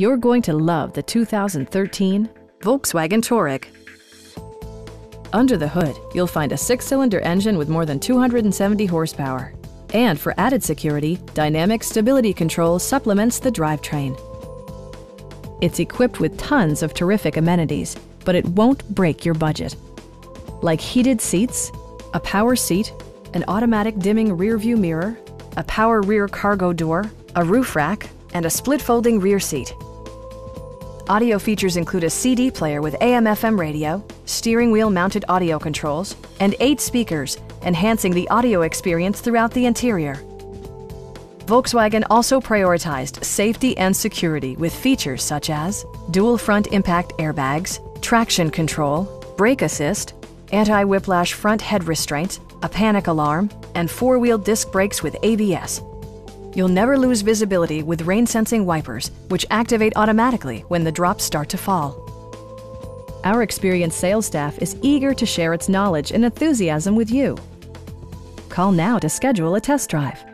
You're going to love the 2013 Volkswagen Touareg. Under the hood, you'll find a six-cylinder engine with more than 270 horsepower. And for added security, Dynamic Stability Control supplements the drivetrain. It's equipped with tons of terrific amenities, but it won't break your budget. Like heated seats, a power seat, an automatic dimming rear view mirror, a power rear cargo door, a roof rack, and a split folding rear seat. Audio features include a CD player with AM FM radio, steering wheel mounted audio controls, and eight speakers, enhancing the audio experience throughout the interior. Volkswagen also prioritized safety and security with features such as dual front impact airbags, traction control, brake assist, anti-whiplash front head restraints, a panic alarm, and four-wheel disc brakes with ABS. You'll never lose visibility with rain-sensing wipers, which activate automatically when the drops start to fall. Our experienced sales staff is eager to share its knowledge and enthusiasm with you. Call now to schedule a test drive.